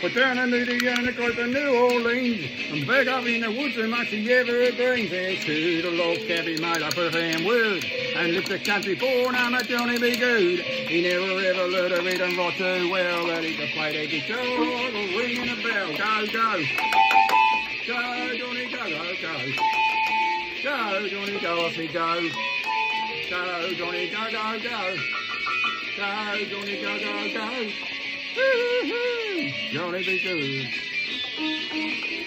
But down in Louisiana, close to New Orleans, and back up in the woods amongst the evergreens, there's two the log cabin made up of them wood. And if the country born, I'm a Johnny B. Goode. He never ever learned to read and write too well, that he could play the guitar or ringing a bell. Go, go. Go, Johnny, go, go, go. Go, Johnny, go, off he go. Go, Johnny, go, go, go. Go, Johnny, go, go, go. Johnny B. Goode.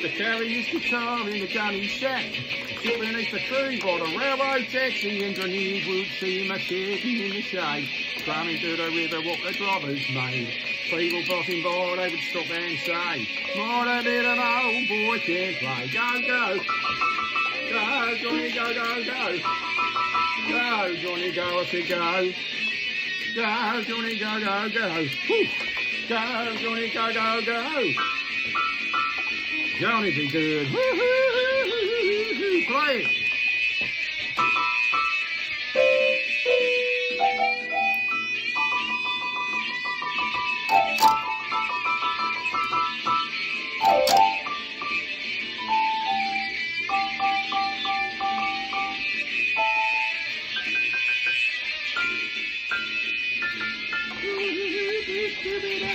The carry his guitar in the gunny shack. Sit beneath the tree by the railroad taxi. Engineers would see shaking in the shade. Climbing through the river what the drivers made. People passing by, they would stop and say, What a bit of old boy can play. Go, go. Go, Johnny, go, go, go. Go, Johnny, go, you go. Go, Johnny, go, go, go. Whew. Go, Johnny, go, go, go. Johnny B. Goode. Play it.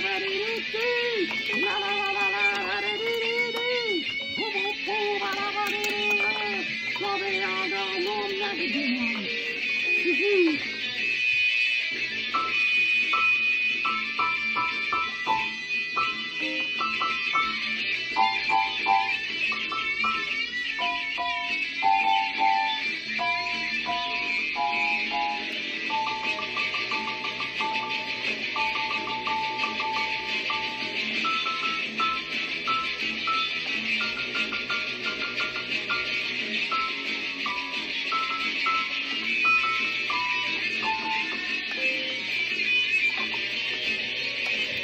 なら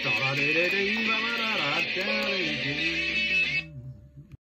「ダレレレ今なら誰に」